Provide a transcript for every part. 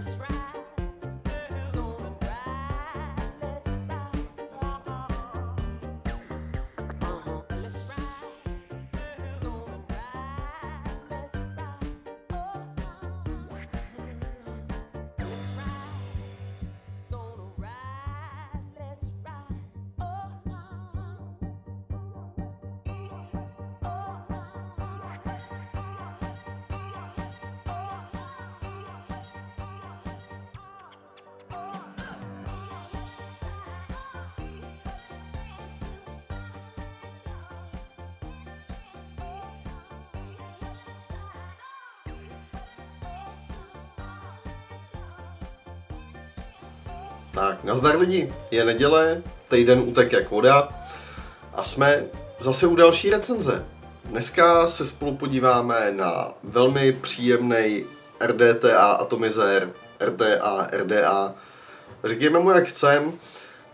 to sprout. Tak, nazdar lidi, je neděle, týden utek jak voda a jsme zase u další recenze. Dneska se spolu podíváme na velmi příjemný RDTA Atomizer, RTA, RDA. Říkejme mu jak chcem,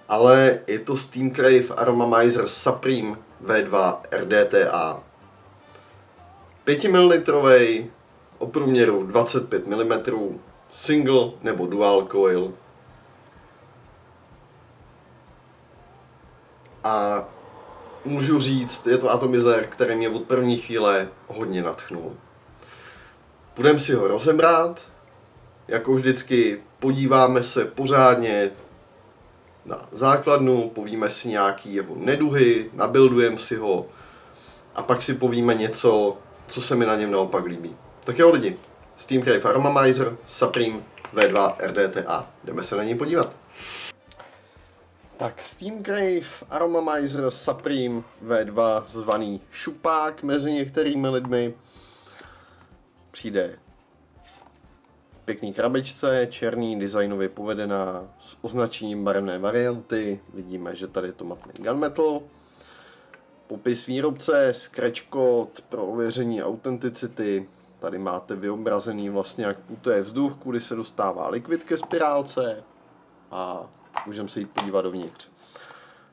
ale je to Steam Crave Aromamizer Supreme V2 RDTA. 5 ml o průměru 25 mm, single nebo dual coil, A můžu říct, je to atomizer, který mě od první chvíle hodně natchnul. Budeme si ho rozebrat, jako vždycky podíváme se pořádně na základnu, povíme si nějaký jeho neduhy, nabuildujeme si ho a pak si povíme něco, co se mi na něm naopak líbí. Tak jo lidi, Steam Crave Aromamizer Supreme V2 RDTA. Jdeme se na něj podívat. Tak Steam Crave Aromamizer Supreme V2 zvaný šupák mezi některými lidmi přijde pěkný krabičce, černý, designově povedená s označením barevné varianty. Vidíme, že tady je to matný gunmetal. Popis výrobce, scratch code pro ověření autenticity. Tady máte vyobrazený vlastně, jak putuje vzduch, kudy se dostává likvid ke spirálce a můžeme se jít podívat dovnitř.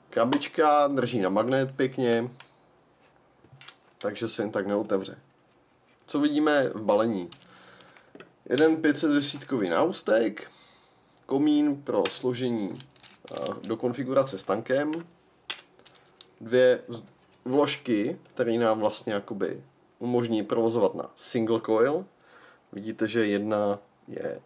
Krabička drží na magnet pěkně, takže se jen tak neotevře. Co vidíme v balení? Jeden 510 náustek, komín pro složení do konfigurace s tankem, dvě vložky, které nám vlastně jakoby umožní provozovat na single coil. Vidíte, že jedna je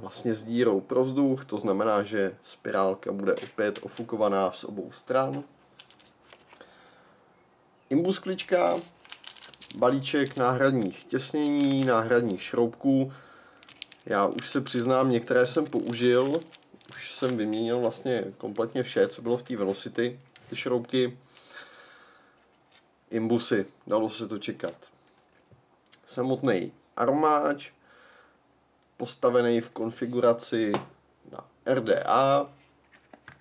vlastně s dírou pro vzduch, to znamená, že spirálka bude opět ofukovaná z obou stran. Imbus klička, balíček náhradních těsnění, náhradních šroubků. Já už se přiznám, některé jsem použil, už jsem vyměnil vlastně kompletně vše, co bylo v té Velocity, ty šroubky. Imbusy, dalo se to čekat. Samotný aromáč, postavený v konfiguraci na RDA.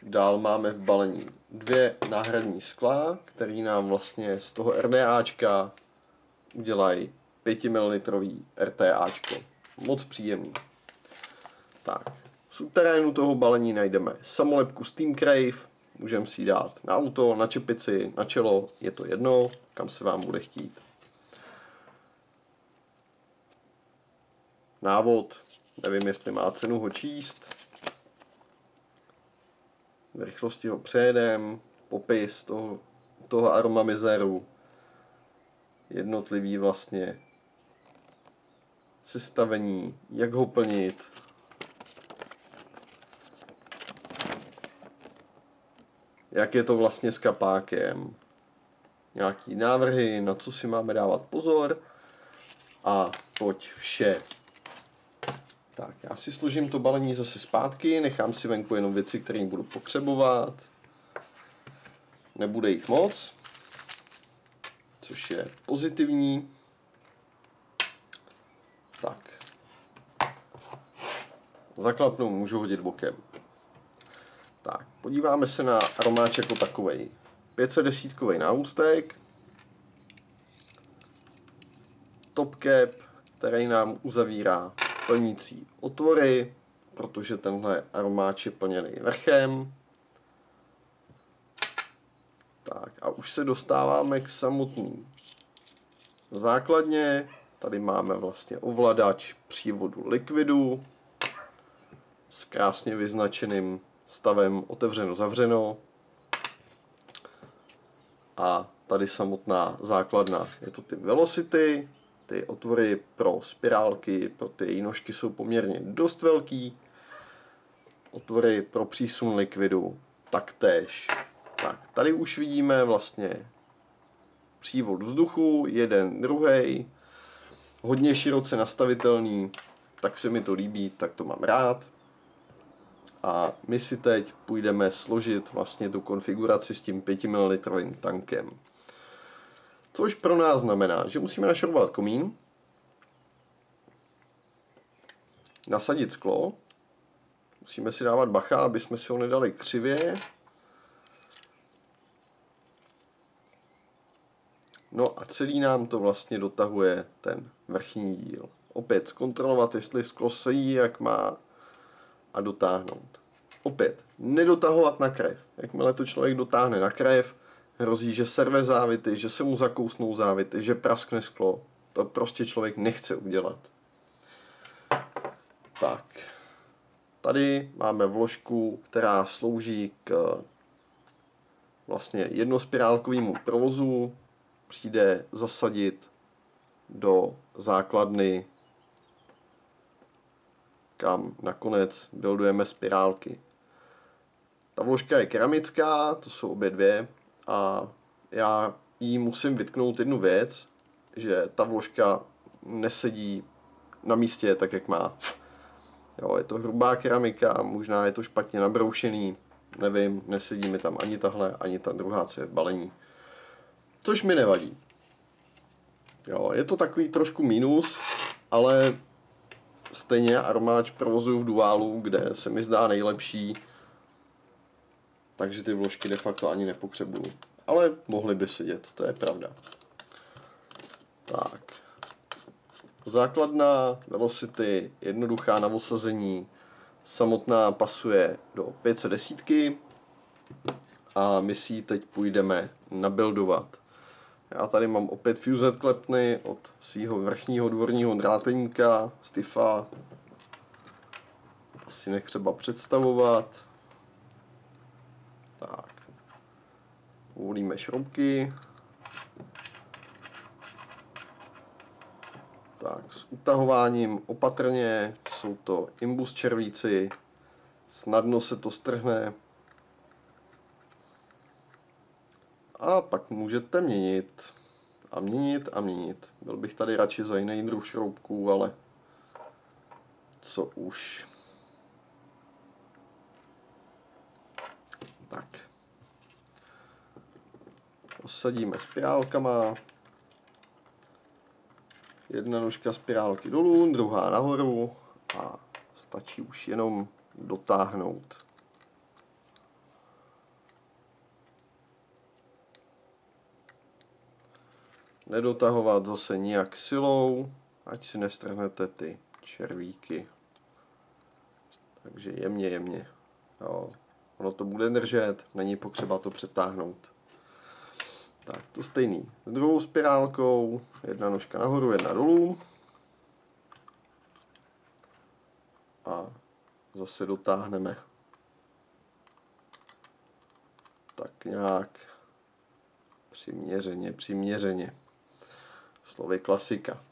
Dál máme v balení dvě náhradní skla, který nám vlastně z toho RDAčka udělají 5 ml RTAčko. Moc příjemný. Tak, v terénu toho balení najdeme samolepku Steam Crave, můžeme si ji dát na auto, na čepici, na čelo, je to jedno, kam se vám bude chtít. Návod, nevím, jestli má cenu ho číst. V rychlosti ho přejedem, popis toho, toho aromamizeru, jednotlivý vlastně sestavení, jak ho plnit. Jak je to vlastně s kapákem. Nějaký návrhy, na co si máme dávat pozor. A pojď vše. Tak, já si složím to balení zase zpátky, nechám si venku jenom věci, které budu potřebovat. Nebude jich moc, což je pozitivní. Tak. Zaklapnu můžu hodit bokem. Tak, podíváme se na aromáč jako takovej. 510 náustek. Top cap, který nám uzavírá plnící otvory, protože tenhle aromáč je plněný vrchem. Tak a už se dostáváme k samotný základně. Tady máme vlastně ovladač přívodu likvidu. s krásně vyznačeným stavem otevřeno-zavřeno. A tady samotná základna. Je to ty velocity, ty otvory pro spirálky, pro ty nožky jsou poměrně dost velký. Otvory pro přísun likvidu taktéž. Tak, tady už vidíme vlastně přívod vzduchu, jeden, druhý, hodně široce nastavitelný, tak se mi to líbí, tak to mám rád. A my si teď půjdeme složit vlastně tu konfiguraci s tím 5 ml tankem. Což pro nás znamená, že musíme našrobovat komín, nasadit sklo, musíme si dávat bacha, aby jsme si ho nedali křivě. No a celý nám to vlastně dotahuje ten vrchní díl. Opět zkontrolovat, jestli sklo sejí, jak má a dotáhnout. Opět, nedotahovat na krev. Jakmile to člověk dotáhne na krev, hrozí, že serve závity, že se mu zakousnou závity, že praskne sklo. To prostě člověk nechce udělat. Tak, tady máme vložku, která slouží k vlastně jednospirálkovému provozu. Přijde zasadit do základny, kam nakonec buildujeme spirálky. Ta vložka je keramická, to jsou obě dvě, a já jí musím vytknout jednu věc, že ta vložka nesedí na místě tak, jak má. Jo, je to hrubá keramika, možná je to špatně nabroušený, nevím, nesedí mi tam ani tahle, ani ta druhá, co je v balení. Což mi nevadí. Jo, je to takový trošku mínus, ale stejně armáč provozuju v duálu, kde se mi zdá nejlepší, takže ty vložky de facto ani nepotřebuju. Ale mohly by sedět, to je pravda. Tak. Základná velocity, jednoduchá na osazení, samotná pasuje do 510 a my si ji teď půjdeme nabuildovat. Já tady mám opět fuzet klepny od svého vrchního dvorního dráteníka Stifa. Asi nech představovat. Tak. Uvolíme šroubky. Tak, s utahováním opatrně, jsou to imbus červíci, snadno se to strhne. A pak můžete měnit. A měnit a měnit. Byl bych tady radši za jiný druh šroubků, ale co už. Tak. Osadíme spirálkama. Jedna nožka spirálky dolů, druhá nahoru a stačí už jenom dotáhnout. Nedotahovat zase nijak silou, ať si nestrhnete ty červíky. Takže jemně, jemně. Jo. Ono to bude držet, není potřeba to přetáhnout. Tak, to stejný. S druhou spirálkou, jedna nožka nahoru, jedna dolů. A zase dotáhneme. Tak nějak přiměřeně, přiměřeně. Slovy klasika.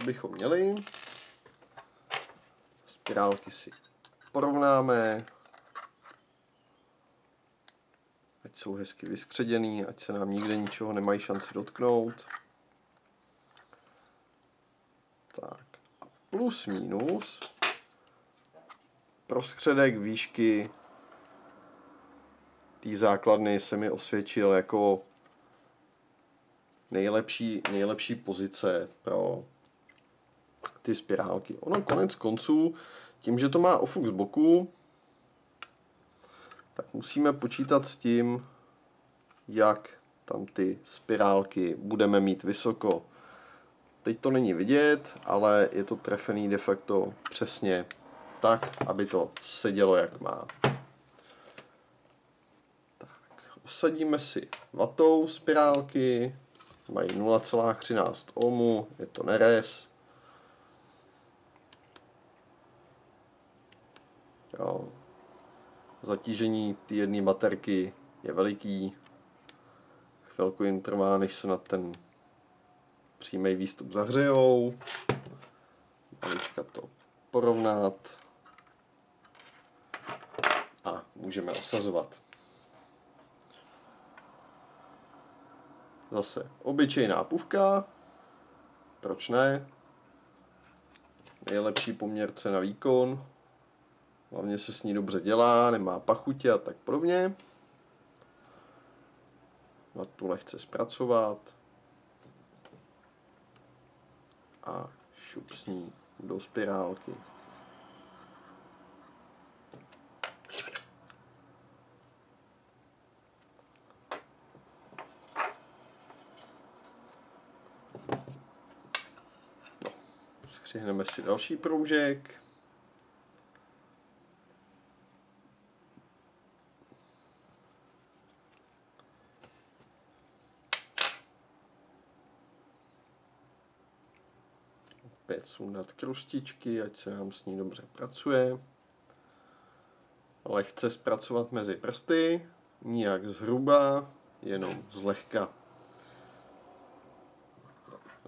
Co bychom měli. Spirálky si porovnáme. Ať jsou hezky vyskředěný, ať se nám nikde ničeho nemají šanci dotknout. Tak. A plus minus prostředek výšky té základny se mi osvědčil jako nejlepší, nejlepší pozice pro ty spirálky. Ono konec konců, tím, že to má ofuk z boku, tak musíme počítat s tím, jak tam ty spirálky budeme mít vysoko. Teď to není vidět, ale je to trefený de facto přesně tak, aby to sedělo jak má. Tak, osadíme si vatou spirálky, mají 0,13 ohmu, je to nerez. Jo. Zatížení té jedné baterky je veliký. Chvilku jim trvá, než se na ten přímý výstup zahřejou. Malička to porovnat. A můžeme osazovat. Zase obyčejná půvka. Proč ne? Nejlepší poměrce na výkon. Hlavně se s ní dobře dělá, nemá pachutě a tak podobně. Na tu lehce zpracovat. A šup s ní do spirálky. No, Schřihneme si další proužek. Sundat krustičky, ať se nám s ní dobře pracuje. Lehce zpracovat mezi prsty, nijak zhruba, jenom zlehka.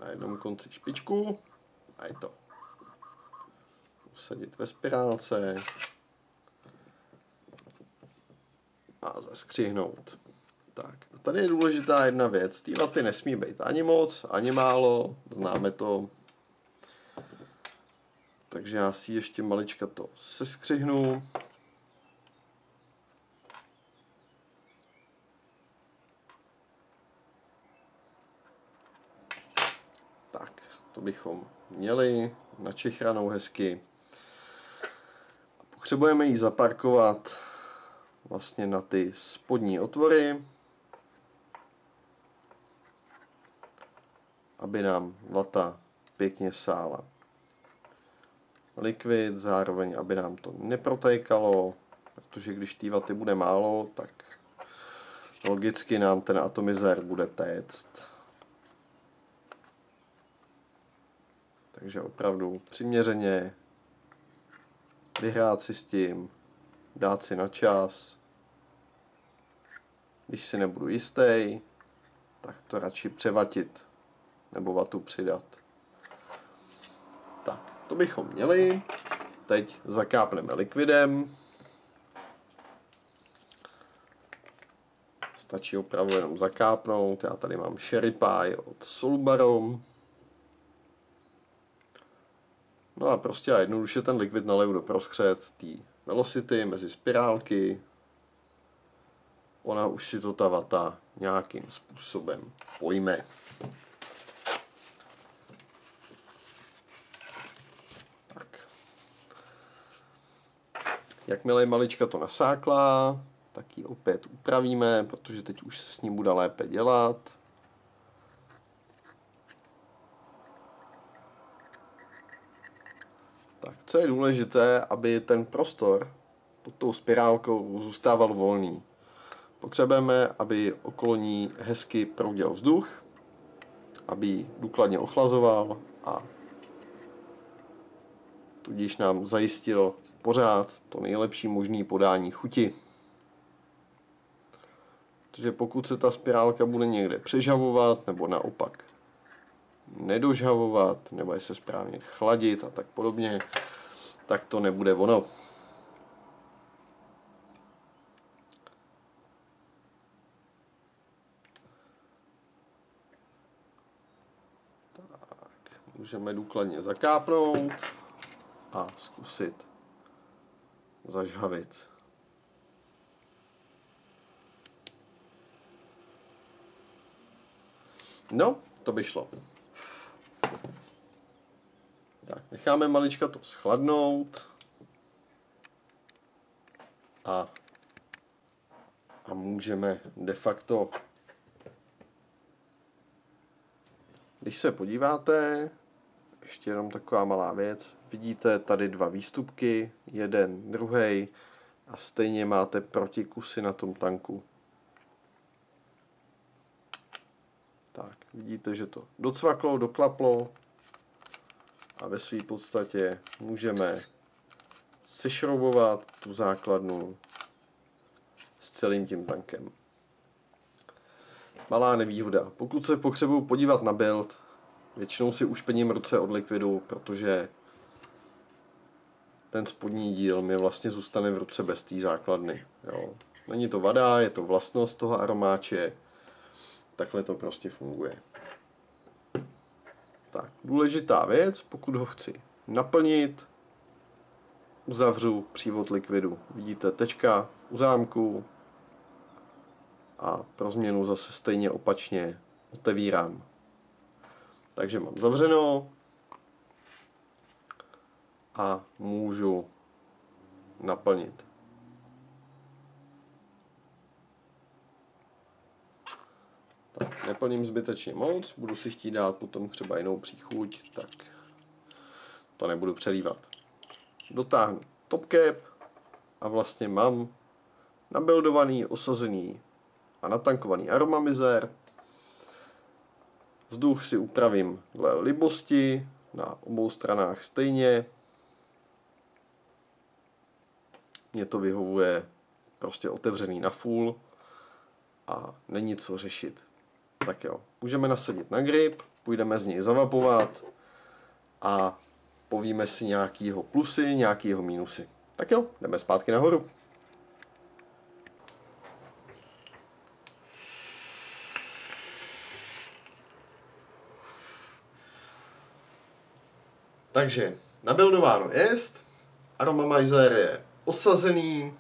Na jednom konci špičku a je to. Usadit ve spirálce a zaskřihnout. Tak, a tady je důležitá jedna věc. Ty vaty nesmí být ani moc, ani málo, známe to. Takže já si ještě malička to seskřihnu. Tak, to bychom měli načechranou hezky. Potřebujeme ji zaparkovat vlastně na ty spodní otvory, aby nám vata pěkně sála likvid, zároveň aby nám to neprotékalo, protože když té vaty bude málo, tak logicky nám ten atomizér bude téct. Takže opravdu přiměřeně vyhrát si s tím, dát si na čas. Když si nebudu jistý, tak to radši převatit nebo vatu přidat. To bychom měli. Teď zakápneme likvidem. Stačí opravdu jenom zakápnout. Já tady mám Sherry Pie od Solbarom. No a prostě a jednoduše ten likvid naleju do prostřed té velocity mezi spirálky. Ona už si to ta vata nějakým způsobem pojme. Jakmile je malička to nasáklá, tak ji opět upravíme, protože teď už se s ní bude lépe dělat. Tak, co je důležité, aby ten prostor pod tou spirálkou zůstával volný. Potřebujeme, aby okolo ní hezky proudil vzduch, aby ji důkladně ochlazoval a tudíž nám zajistil pořád to nejlepší možné podání chuti. Protože pokud se ta spirálka bude někde přežavovat nebo naopak nedožhavovat, nebo se správně chladit a tak podobně, tak to nebude ono. Tak, můžeme důkladně zakápnout a zkusit zažhavit. No, to by šlo. Tak, necháme malička to schladnout. A, a můžeme de facto, když se podíváte, ještě jenom taková malá věc, vidíte tady dva výstupky, jeden, druhý a stejně máte protikusy na tom tanku. Tak, vidíte, že to docvaklo, doklaplo a ve své podstatě můžeme sešroubovat tu základnu s celým tím tankem. Malá nevýhoda. Pokud se potřebuji podívat na build, většinou si ušpením ruce od likvidu, protože ten spodní díl mi vlastně zůstane v ruce bez té základny. Jo. Není to vada, je to vlastnost toho aromáče. Takhle to prostě funguje. Tak, důležitá věc, pokud ho chci naplnit, uzavřu přívod likvidu. Vidíte tečka u zámku a pro změnu zase stejně opačně otevírám. Takže mám zavřeno a můžu naplnit. Tak, neplním zbytečně moc, budu si chtít dát potom třeba jinou příchuť, tak to nebudu přelívat. Dotáhnu top cap a vlastně mám nabuildovaný, osazený a natankovaný aromamizer. Vzduch si upravím dle libosti, na obou stranách stejně. Mně to vyhovuje prostě otevřený na full a není co řešit. Tak jo, můžeme nasadit na grip, půjdeme z něj zavapovat a povíme si nějakýho plusy, nějakýho mínusy. Tak jo, jdeme zpátky nahoru. Takže nabildováno jest, aromamizer je osazený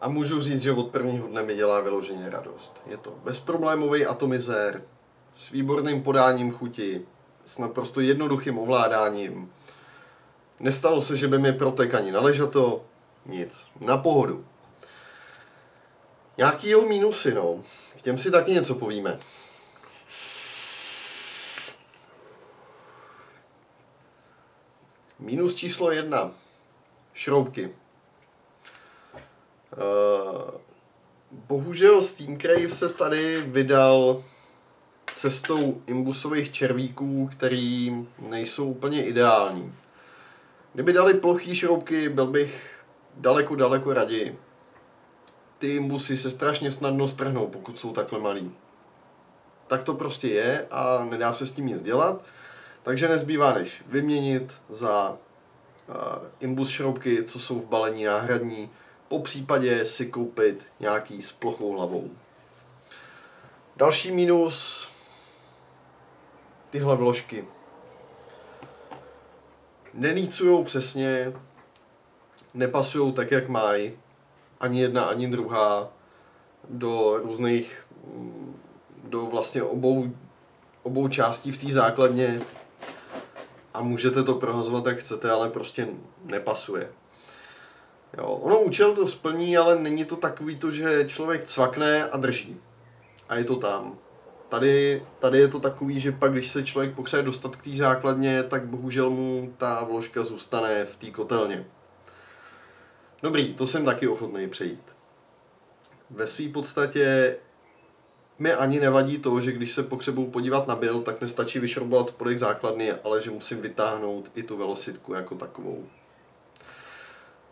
a můžu říct, že od prvního dne mi dělá vyloženě radost. Je to bezproblémový atomizer s výborným podáním chuti, s naprosto jednoduchým ovládáním. Nestalo se, že by mi protek ani naležato, nic, na pohodu. Nějaký jeho mínusy, no. K těm si taky něco povíme. Minus číslo jedna. Šroubky. Uh, bohužel Steam Crave se tady vydal cestou imbusových červíků, který nejsou úplně ideální. Kdyby dali plochý šroubky, byl bych daleko, daleko raději. Ty imbusy se strašně snadno strhnou, pokud jsou takhle malý. Tak to prostě je a nedá se s tím nic dělat. Takže nezbývá než vyměnit za uh, imbus šroubky, co jsou v balení náhradní, po případě si koupit nějaký s plochou hlavou. Další mínus, tyhle vložky. Nenícujou přesně, nepasují tak, jak mají, ani jedna, ani druhá, do různých, mm, do vlastně obou, obou částí v té základně a můžete to prohazovat jak chcete, ale prostě nepasuje. Jo, ono účel to splní, ale není to takový to, že člověk cvakne a drží. A je to tam. Tady, tady je to takový, že pak, když se člověk potřebuje dostat k té základně, tak bohužel mu ta vložka zůstane v té kotelně. Dobrý, to jsem taky ochotný přejít. Ve své podstatě mi ani nevadí to, že když se potřebuji podívat na build, tak nestačí vyšroubovat spodek základny, ale že musím vytáhnout i tu velositku jako takovou.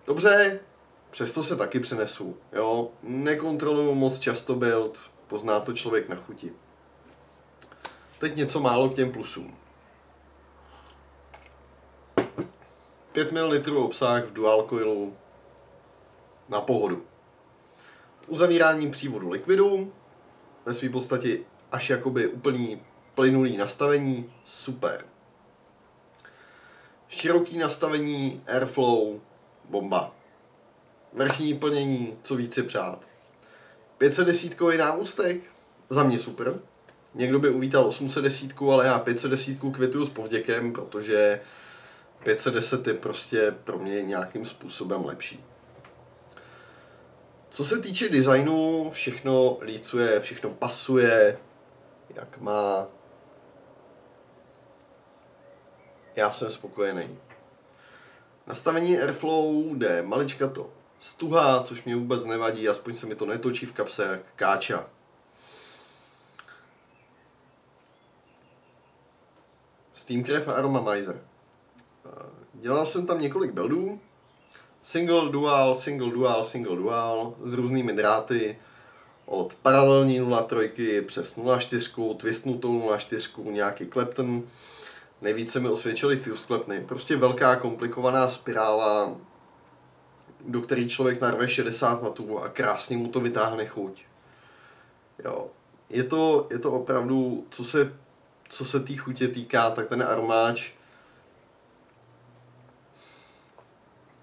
Dobře, přesto se taky přenesu. Jo? Nekontroluju moc často build, pozná to člověk na chuti. Teď něco málo k těm plusům. 5 ml obsah v dual coilu na pohodu. Uzavírání přívodu likvidu, ve své podstatě až jakoby úplný plynulý nastavení, super. Široký nastavení, airflow, bomba. Vrchní plnění, co víc si přát. 510 námůstek, za mě super. Někdo by uvítal 810, ale já 510 kvituju s povděkem, protože 510 je prostě pro mě nějakým způsobem lepší. Co se týče designu, všechno lícuje, všechno pasuje, jak má. Já jsem spokojený. Nastavení Airflow jde malička to stuhá, což mě vůbec nevadí, aspoň se mi to netočí v kapse jak káča. Steamcraft Aromamizer. Dělal jsem tam několik buildů, single, dual, single, dual, single, dual, s různými dráty, od paralelní 0.3 přes 0.4, twistnutou 0.4, nějaký Clapton. Nejvíce mi osvědčili fuse klepny. Prostě velká komplikovaná spirála, do který člověk narve 60 W a krásně mu to vytáhne chuť. Jo. Je to, je to opravdu, co se, co se té chutě týká, tak ten armáč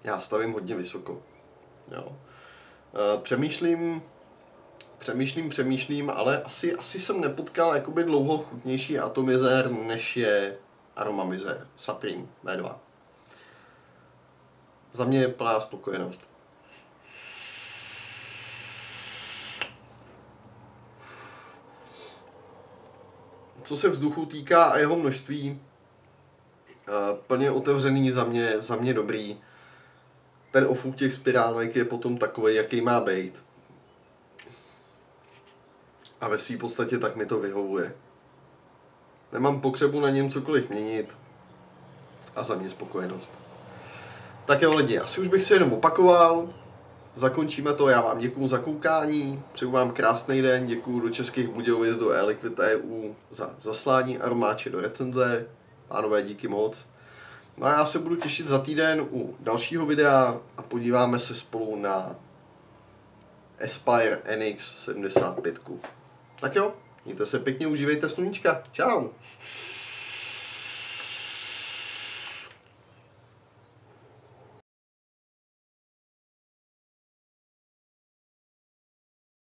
já stavím hodně vysoko. Jo. E, Přemýšlím, přemýšlím, přemýšlím, ale asi, asi jsem nepotkal jakoby dlouho chutnější atomizér, než je aromamizér, Supreme V2. Za mě je plná spokojenost. Co se vzduchu týká a jeho množství, eh, plně otevřený za mě, za mě dobrý. Ten ofuk těch spirálek je potom takový, jaký má být. A ve své podstatě tak mi to vyhovuje. Nemám potřebu na něm cokoliv měnit. A za mě spokojenost. Tak jo lidi, asi už bych se jenom opakoval. Zakončíme to, já vám děkuju za koukání, přeju vám krásný den, děkuju do Českých Budějovic, do Eliquid EU za zaslání armáče do recenze. Pánové, díky moc. No a já se budu těšit za týden u dalšího videa a podíváme se spolu na Aspire NX 75. Tak jo, mějte se pěkně, užívejte sluníčka. Čau.